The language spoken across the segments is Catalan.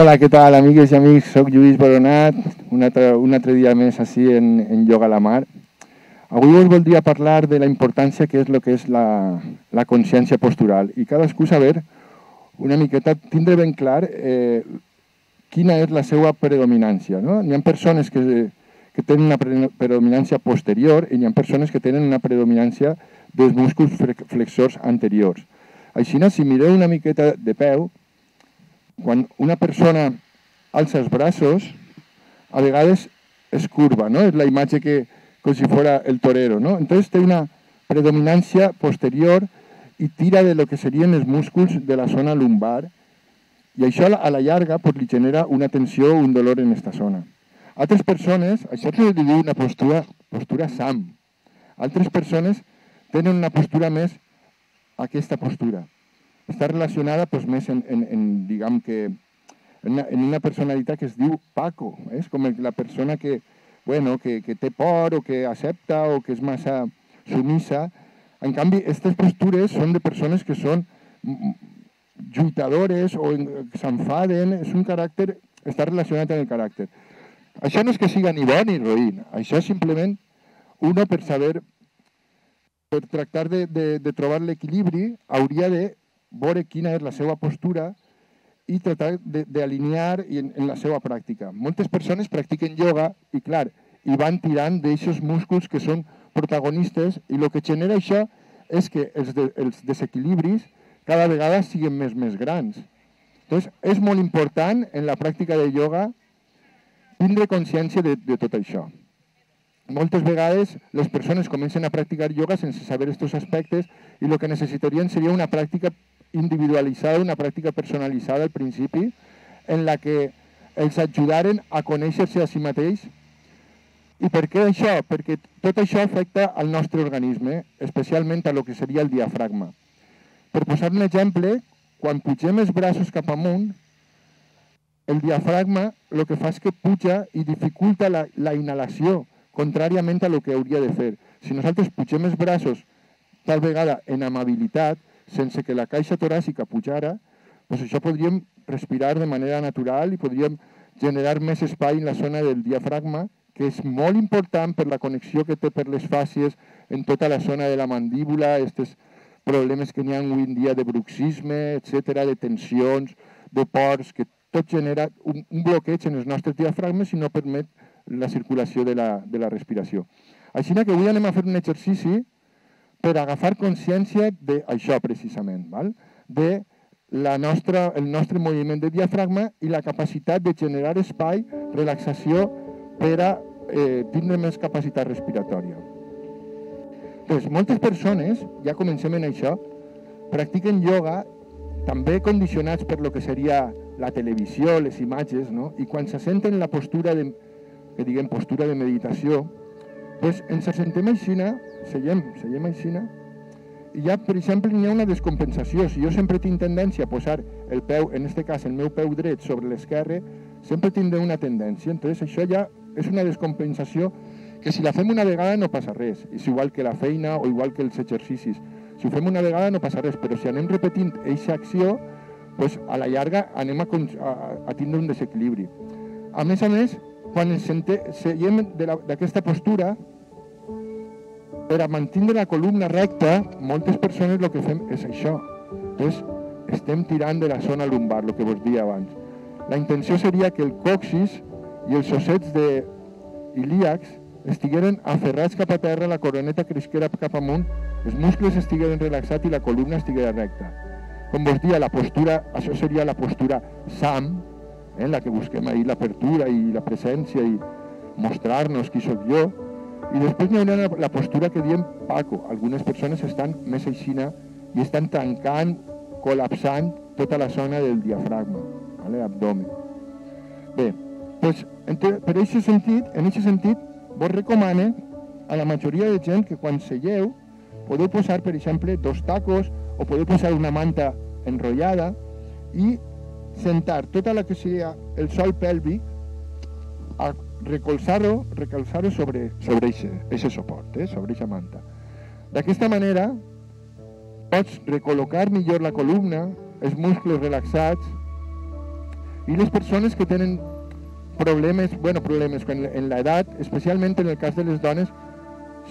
Hola, què tal, amigues i amics? Soc Lluís Boronat, un altre, un altre dia més així en, en Yoga a la Mar. Avui us voldria parlar de la importància que és el que és la, la consciència postural i cadascú saber una miqueta, tindre ben clar eh, quina és la seva predominància. No? Hi ha persones que, que tenen una predominància posterior i hi ha persones que tenen una predominància dels músculs flexors anteriors. Així, si mireu una miqueta de peu, quan una persona alça els braços, a vegades es curva, ¿no? Es la imatge que, com si fuera el torero, ¿no? Entonces té una predominància posterior i tira de lo que serien els músculs de la zona lumbar i això a la llarga pues, li genera una tensió o un dolor en aquesta zona. Altres persones, això se li diu una postura, postura SAM. Altres persones tenen una postura més aquesta postura està relacionada doncs, més en, en, en diguem que, en una, en una personalitat que es diu Paco, és com la persona que, bueno, que, que té por o que accepta o que és massa sumissa. En canvi, aquestes postures són de persones que són lluitadores o s'enfaden, és un caràcter, està relacionat amb el caràcter. Això no és que siga ni bo ni roïn, això és simplement uno per saber, per tractar de, de, de trobar l'equilibri, hauria de veure quina és la seva postura i tratar d'alinear en, en la seva pràctica. Moltes persones practiquen yoga i, clar, i van tirant d'aixòs músculs que són protagonistes i el que genera això és que els, de, els desequilibris cada vegada siguin més més grans. Entonces, és molt important en la pràctica de yoga tindre consciència de, de tot això. Moltes vegades les persones comencen a practicar yoga sense saber aquests aspectes i el que necessitarien seria una pràctica individualitzada, una pràctica personalitzada al principi, en la que els ajudaren a conèixer-se a si mateix. I per què això? Perquè tot això afecta al nostre organisme, especialment a lo que seria el diafragma. Per posar un exemple, quan pugem els braços cap amunt, el diafragma el que fa és que puja i dificulta la, la inhalació, contràriament a lo que hauria de fer. Si nosaltres pugem els braços tal vegada en amabilitat, sense que la caixa toràcica pujara, doncs això podríem respirar de manera natural i podríem generar més espai en la zona del diafragma, que és molt important per la connexió que té per les fàcies en tota la zona de la mandíbula, aquests problemes que n'hi ha avui en dia de bruxisme, etc, de tensions, de ports, que tot genera un, un bloqueig en els nostres diafragmes i no permet la circulació de la, de la respiració. Així que avui anem a fer un exercici per agafar consciència d'això precisament, val? de la nostra, el nostre moviment de diafragma i la capacitat de generar espai, relaxació, per a eh, tindre més capacitat respiratòria. Doncs moltes persones, ja comencem en això, practiquen yoga també condicionats per lo que seria la televisió, les imatges, no? i quan se senten la postura de, que diguem postura de meditació, pues ens assentem aixina, seiem, seiem aixina, i ja, per exemple, hi ha una descompensació. Si jo sempre tinc tendència a posar el peu, en aquest cas el meu peu dret sobre l'esquerre, sempre tindré una tendència. Entonces això ja és una descompensació que si la fem una vegada no passa res. És igual que la feina o igual que els exercicis. Si ho fem una vegada no passa res, però si anem repetint aquesta acció, pues a la llarga anem a, a, a tindre un desequilibri. A més a més, quan ens seiem d'aquesta postura, per a mantenir la columna recta, moltes persones el que fem és això. Entonces, estem tirant de la zona lumbar, el que vos dia abans. La intenció seria que el coxis i els ossets de ilíacs estigueren aferrats cap a terra, la coroneta cresquera cap amunt, els muscles estigueren relaxats i la columna estiguera recta. Com vos dia, la postura, això seria la postura SAM, eh, en la que busquem ahir l'apertura i la presència i mostrar-nos qui sóc jo, i després hi ha la, postura que diem Paco. Algunes persones estan més aixina i estan tancant, col·lapsant tota la zona del diafragma, vale? abdomen. Bé, doncs, per aquest sentit, en aquest sentit, vos recomane a la majoria de gent que quan seieu podeu posar, per exemple, dos tacos o podeu posar una manta enrotllada i sentar tota la que sigui el sol pèlvic a recolzar-ho recolzar sobre, sobre ese, ese suport, eh, sobre aquesta manta. D'aquesta manera pots recol·locar millor la columna, els muscles relaxats I les persones que tenen problemes, bueno, problemes en l'edat, especialment en el cas de les dones,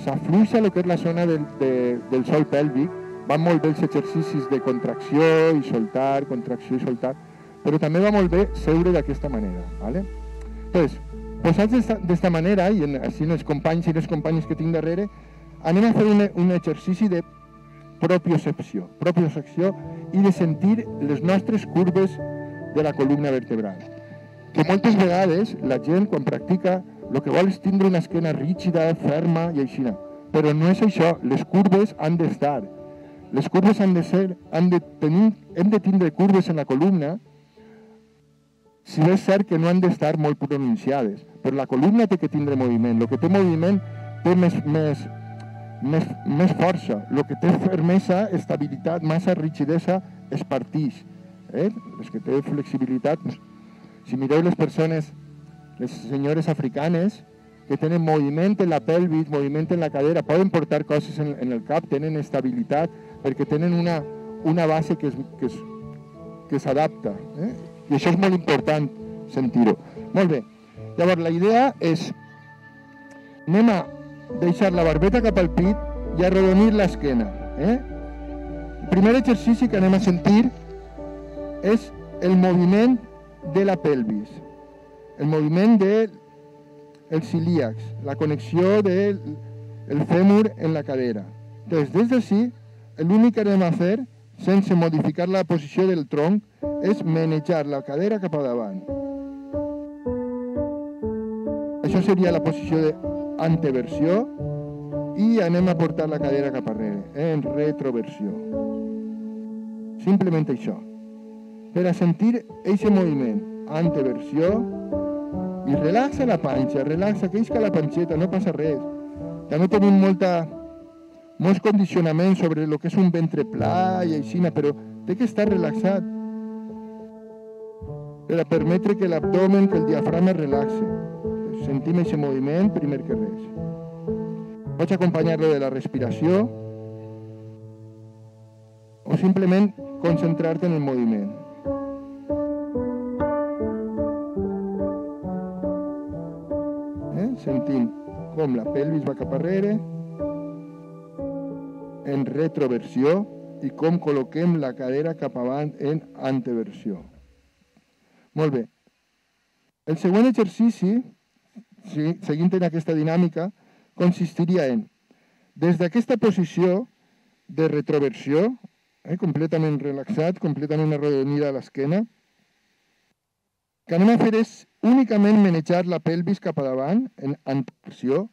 s'afluixa el que és la zona del, de, del sol pèlvic, van molt bé els exercicis de contracció i soltar, contracció i soltar, però també va molt bé seure d'aquesta manera. ¿vale? Entonces, posats d'esta manera, i en, així els companys i les companyes que tinc darrere, anem a fer un, un exercici de propiocepció, propiocepció i de sentir les nostres curves de la columna vertebral que moltes vegades la gent quan practica el que vol és tindre una esquena rígida, ferma i així. Però no és això, les curves han d'estar. Les curves han de ser, han de tenir, hem de tindre curves en la columna, si és cert que no han d'estar molt pronunciades, però la columna té que tindre moviment. El que té moviment té més, més, més, més força. El que té fermesa, estabilitat, massa rigidesa, es partix. Eh? Les que té flexibilitat si mireu les persones, les senyores africanes, que tenen moviment en la pelvis, moviment en la cadera, poden portar coses en, el cap, tenen estabilitat, perquè tenen una, una base que, és, que, és, que s'adapta. Eh? I això és molt important sentir-ho. Molt bé. Llavors, la idea és anem a deixar la barbeta cap al pit i arrodonir l'esquena. Eh? El primer exercici que anem a sentir és el moviment de la pelvis, el moviment de cilíacs, la connexió del el fèmur en la cadera. Entonces, des d'ací, l'únic que anem a fer, sense modificar la posició del tronc, és manejar la cadera cap a davant. Això seria la posició d'anteversió i anem a portar la cadera cap arrere, en retroversió. Simplement això per a sentir aquest moviment, anteversió, i relaxa la panxa, relaxa, que la panxeta, no passa res. També tenim molta, molts condicionaments sobre el que és un ventre pla i així, però té que estar relaxat per a permetre que l'abdomen, que el diafragma relaxe. Sentim aquest moviment primer que res. Pots acompanyar-lo de la respiració o simplement concentrar-te en el moviment. sentint com la pelvis va cap arrere, en retroversió i com col·loquem la cadera cap avant en anteversió. Molt bé. El següent exercici, seguint en aquesta dinàmica, consistiria en, des d'aquesta posició de retroversió, eh, completament relaxat, completament arrodonida a l'esquena, que anem a fer és únicament manejar la pelvis cap a davant, en anteversió,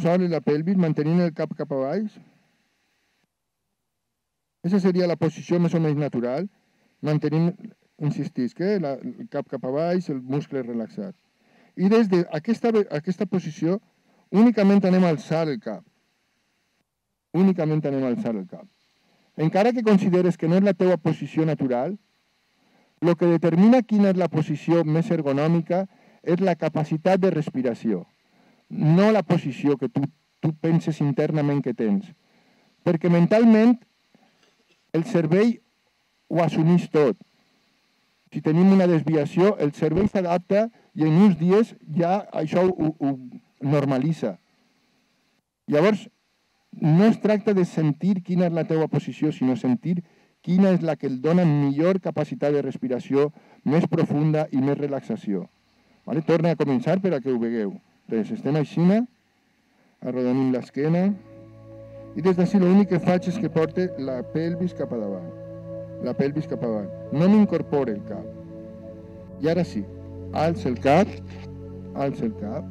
sobre la pelvis, mantenint el cap cap a baix. Aquesta seria la posició més o menys natural, mantenint, insistis, que la, el cap cap a baix, el muscle relaxat. I des d'aquesta aquesta posició únicament anem a alçar el cap. Únicament anem a alçar el cap. Encara que consideres que no és la teva posició natural, el que determina quina és la posició més ergonòmica és la capacitat de respiració, no la posició que tu, tu penses internament que tens. Perquè mentalment el cervell ho assumís tot. Si tenim una desviació, el cervell s'adapta i en uns dies ja això ho, ho normalitza. Llavors, no es tracta de sentir quina és la teva posició, sinó sentir quina és la que et dona millor capacitat de respiració, més profunda i més relaxació. Vale? Torna a començar per a que ho vegueu. Doncs estem així, arrodonim l'esquena, i des d'ací l'únic que faig és que porte la pelvis cap. La pelvis cap a davant. No m'incorpora el cap. I ara sí, alça el cap, alça el cap,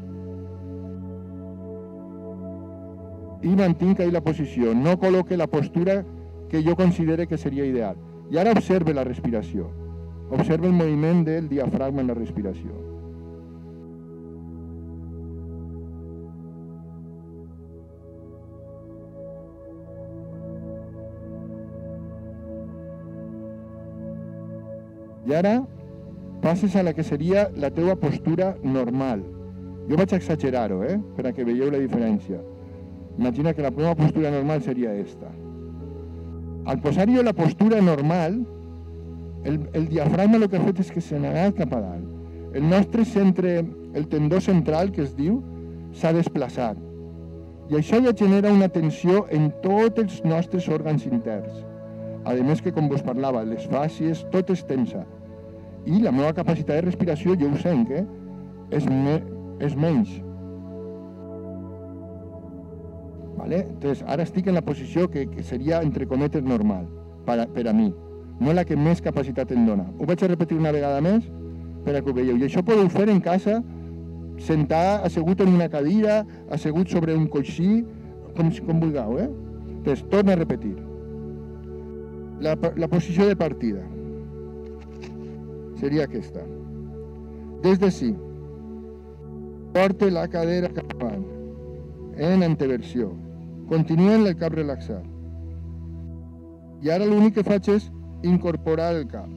i mantinc ahí la posició. No col·loque la postura que jo considere que seria ideal. I ara observe la respiració. Observe el moviment del diafragma en la respiració. I ara passes a la que seria la teua postura normal. Jo vaig exagerar-ho, eh? per a que veieu la diferència. Imagina que la meva postura normal seria esta. Al posar jo la postura normal, el, el diafragma el que ha fet és que se n'ha anat cap a dalt. El nostre centre, el tendó central, que es diu, s'ha desplaçat. I això ja genera una tensió en tots els nostres òrgans interns. A més que, com vos parlava, les fàcies, tot es tensa. I la meva capacitat de respiració, jo ho sent, eh? és, me, és menys. ¿Vale? Entonces, ara estic en la posició que, que seria, entre cometes, normal, per a, per a mi. No la que més capacitat em dona. Ho vaig a repetir una vegada més per a que ho veieu. I això podeu fer en casa sentar assegut en una cadira, assegut sobre un coixí, com, com vulgueu, eh? Entonces, torna a repetir. La, la posició de partida seria aquesta. Des de sí, porte la cadera cap avant, en anteversió. Continuen el cap relaxat. I ara l'únic que faig és incorporar el cap.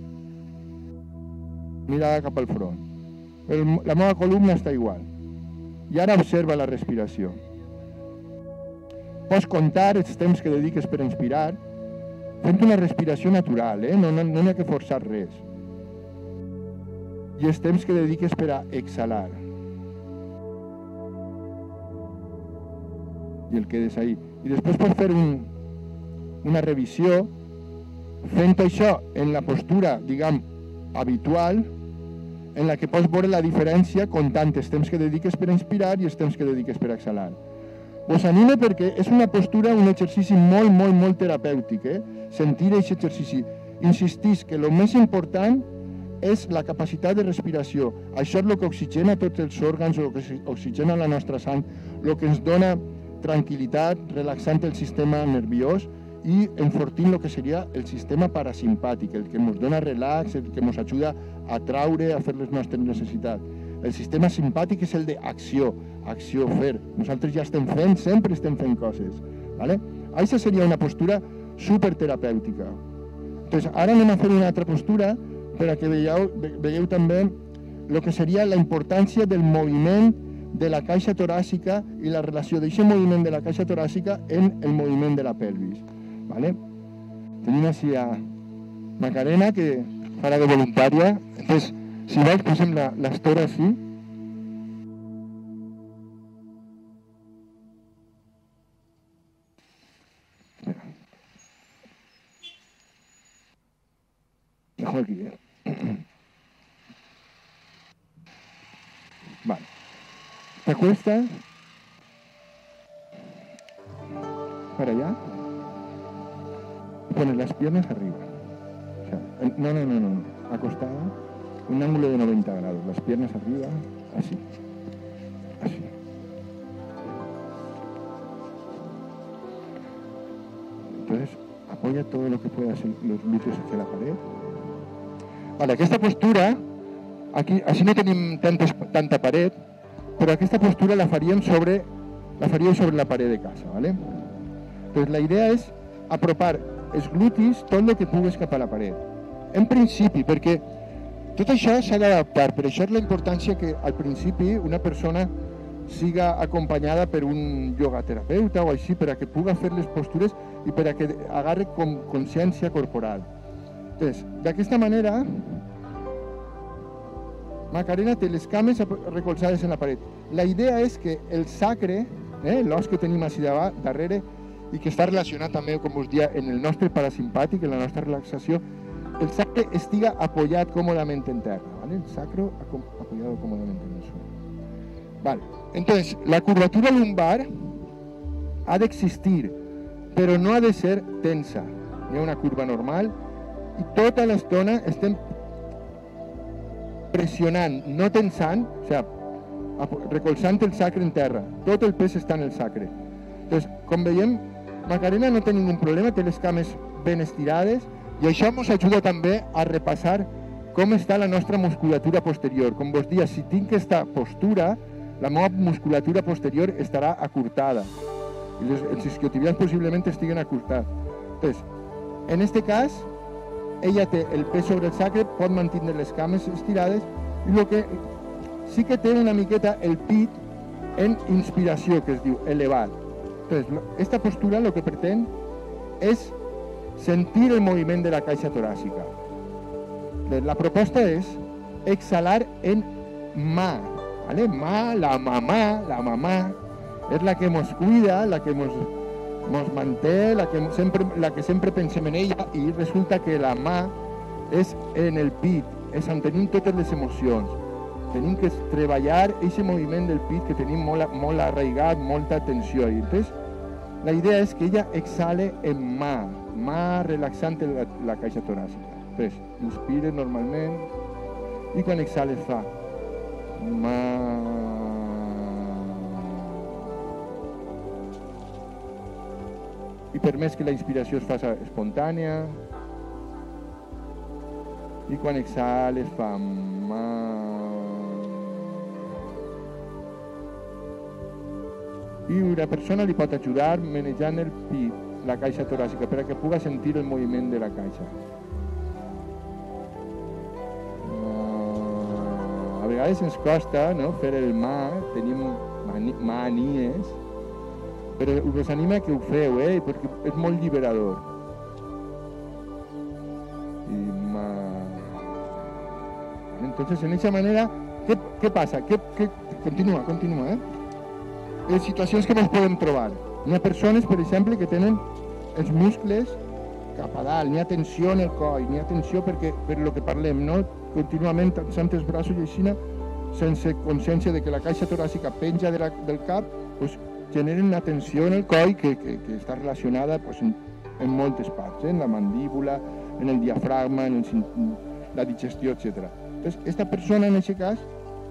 Mirada cap al front el, la meva columna està igual. I ara observa la respiració. Pots comptar els temps que dediques per inspirar, fent una respiració natural, eh? no, no, no hi ha que forçar res. I els temps que dediques per a exhalar. I el quedes ahí. I després pots fer un, una revisió fent això en la postura, diguem, habitual, en la que pots veure la diferència comptant els temps que dediques per a inspirar i els temps que dediques per a exhalar. Us anime perquè és una postura, un exercici molt, molt, molt terapèutic, eh? sentir aquest exercici. Insistís que el més important és la capacitat de respiració. Això és el que oxigena tots els òrgans, el que oxigena la nostra sang, el que ens dona tranquil·litat, relaxant el sistema nerviós i enfortint el que seria el sistema parasimpàtic, el que ens dona relax, el que ens ajuda a traure, a fer les nostres necessitats. El sistema simpàtic és el d'acció, acció, fer. Nosaltres ja estem fent, sempre estem fent coses. ¿vale? Això seria una postura superterapèutica. Entonces, ara anem a fer una altra postura per a que veieu, veieu també el que seria la importància del moviment de la caixa toràcica i la relació d'aquest moviment de la caixa toràcica en el moviment de la pelvis. ¿vale? Tenim així a Macarena, que farà de voluntària. Entonces, si vols, posem l'estora així. Dejo aquí, ¿eh? Te acuestas para allá pones las piernas arriba. No, no, no, no, acostada, un ángulo de 90 grados, las piernas arriba, así, así. Entonces, apoya todo lo que puedas los glúteos hacia la pared. Vale, aquesta postura, aquí, així no tenim tantes, tanta paret, però aquesta postura la faríem sobre la faríeu sobre la paret de casa, ¿vale? Entonces la idea és apropar els glutis tot el que pugues cap a la paret. En principi, perquè tot això s'ha d'adaptar, per això és la importància que al principi una persona siga acompanyada per un yogaterapeuta o així, per a que puga fer les postures i per a que agarre com consciència corporal. D'aquesta manera, Macarena té les cames recolzades en la paret. La idea és que el sacre, eh, l'os que tenim així darrere, i que està relacionat també, com us dia, en el nostre parasimpàtic, en la nostra relaxació, el sacre estiga apoyat cómodament en terra, ¿vale? El sacro apoyado cómodamente en el suelo. Vale. Entonces, la curvatura lumbar ha d'existir, però no ha de ser tensa. Hi ha una curva normal i tota l'estona estem pressionant, no tensant, o sigui, recolzant el sacre en terra. Tot el pes està en el sacre. Entonces, com veiem, Macarena no té ningú problema, té les cames ben estirades i això ens ajuda també a repassar com està la nostra musculatura posterior. Com vos dia, si tinc aquesta postura, la meva musculatura posterior estarà acurtada i les, els isquiotibials possiblement estiguen acurtats. Entonces, en este cas, ella té el pes sobre el sacre, pot mantenir les cames estirades i el que sí que té una miqueta el pit en inspiració, que es diu elevat. Entonces, esta postura lo que pretende es sentir el moviment de la caixa toràcica. La proposta és exhalar en ma, ¿vale? Ma, la mamà, la mamà, és la que ens cuida, la que ens ens manté, la que sempre, la que sempre pensem en ella i resulta que la mà és en el pit, és on tenim totes les emocions. Tenim que treballar aquest moviment del pit que tenim molt, molt arraigat, molta tensió. I entonces, la idea és que ella exhale en mà, mà relaxant la, la caixa toràcica. Entonces, inspire normalment i quan exhales fa mà i per més que la inspiració es faci espontània i quan exhales fa mà. I una persona li pot ajudar manejant el pit, la caixa toràcica, per a que pugui sentir el moviment de la caixa. A vegades ens costa no, fer el mà, tenim manies, però us anima que ho feu, eh? perquè és molt liberador. I ma... Entonces, en esa manera, ¿qué, qué pasa? ¿Qué, qué... Continua, continua, eh? Les situacions que ens podem trobar. Hi ha persones, per exemple, que tenen els muscles cap a dalt, n'hi ha tensió en el coll, n'hi ha tensió perquè, per lo que parlem, no? contínuament alçant els braços i així, sense consciència de que la caixa toràcica penja de la, del cap, pues, generen una tensió en el coll que, que, que està relacionada pues, en, en moltes parts, eh? en la mandíbula, en el diafragma, en el, la digestió, etc. Entonces, esta persona en aquest cas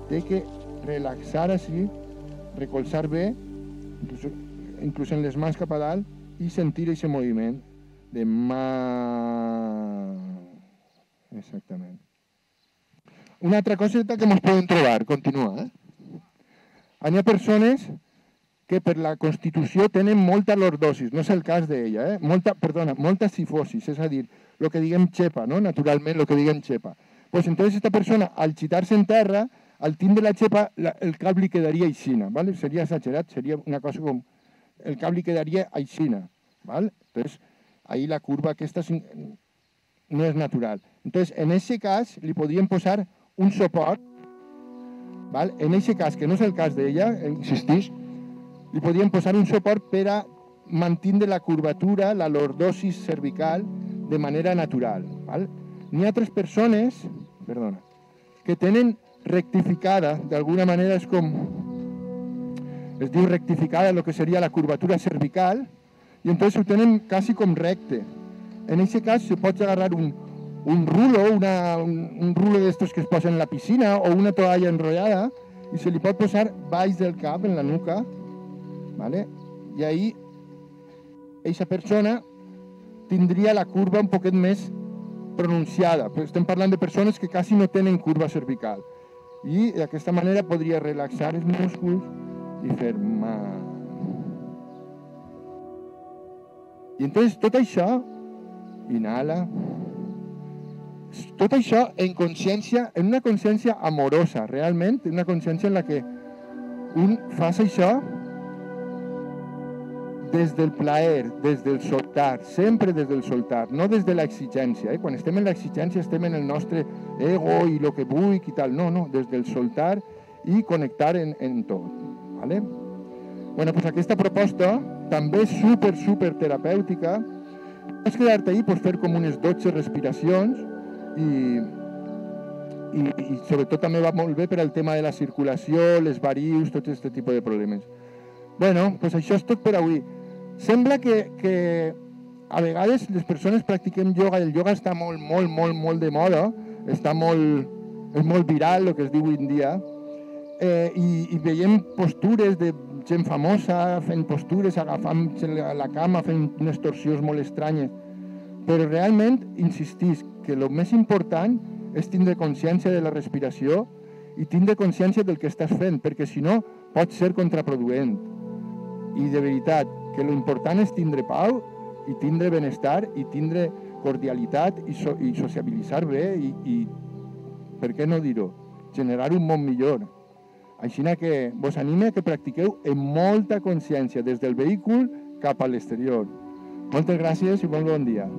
té que relaxar així, recolzar bé, inclús, inclús en les mans cap a dalt i sentir aquest moviment de mà... Exactament. Una altra coseta que ens podem trobar, continua. Eh? Hi ha persones que per la Constitució tenen molta lordosis, no és el cas d'ella, eh? molta, perdona, molta sifosis, és a dir, el que diguem xepa, no? naturalment el que diguem xepa. Pues entonces esta persona, al xitar-se en terra, al tindre la xepa, la, el cap li quedaria aixina, ¿vale? seria exagerat, seria una cosa com... El cap li quedaria aixina, ¿vale? entonces ahí la curva aquesta no és natural. Entonces, en aquest cas, li podríem posar un suport, ¿vale? en aquest cas, que no és el cas d'ella, insistix, li podíem posar un suport per a mantenir la curvatura, la lordosis cervical de manera natural. N'hi ha altres persones perdona, que tenen rectificada, d'alguna manera és com, es diu rectificada el que seria la curvatura cervical, i entonces ho tenen quasi com recte. En aquest cas, si pots agarrar un, un rulo, una, un, un rulo d'estos que es posen en la piscina o una toalla enrotllada i se li pot posar baix del cap, en la nuca, ¿vale? Y ahí esa persona tindria la curva un poquet més pronunciada. Però estem parlant de persones que quasi no tenen curva cervical. I d'aquesta manera podria relaxar els músculs i fer mà. I entonces tot això, inhala, tot això en consciència, en una consciència amorosa, realment, una consciència en la que un fa això des del plaer, des del soltar, sempre des del soltar, no des de l'exigència. Eh? Quan estem en l'exigència estem en el nostre ego i el que vull i tal. No, no, des del soltar i connectar en, en tot. ¿vale? Bueno, pues aquesta proposta també és super, super terapèutica. Pots quedar-te ahí, pots fer com unes 12 respiracions i, i, i sobretot també va molt bé per al tema de la circulació, les varius, tot aquest tipus de problemes. Bueno, pues això és tot per avui. Sembla que, que a vegades les persones practiquem yoga i el yoga està molt, molt, molt, molt de moda, està molt, és molt viral el que es diu avui en dia, eh, i, i veiem postures de gent famosa fent postures, agafant la cama, fent unes torsions molt estranyes. Però realment, insistís, que el més important és tindre consciència de la respiració i tindre consciència del que estàs fent, perquè si no pot ser contraproduent. I de veritat, que l'important és tindre pau i tindre benestar i tindre cordialitat i, so, i sociabilitzar bé i, i, per què no dir-ho, generar un món millor. Així que vos anime que practiqueu amb molta consciència des del vehicle cap a l'exterior. Moltes gràcies i bon bon dia.